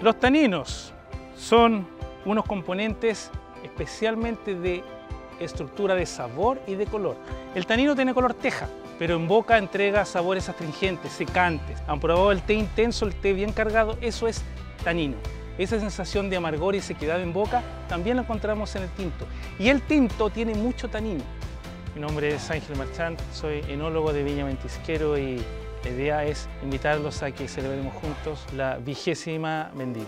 Los taninos son unos componentes especialmente de estructura de sabor y de color. El tanino tiene color teja, pero en boca entrega sabores astringentes, secantes. Han probado el té intenso, el té bien cargado, eso es tanino. Esa sensación de amargor y sequedad en boca también lo encontramos en el tinto. Y el tinto tiene mucho tanino. Mi nombre es Ángel Marchant, soy enólogo de Viña Ventisquero y la idea es invitarlos a que celebremos juntos la vigésima vendimia.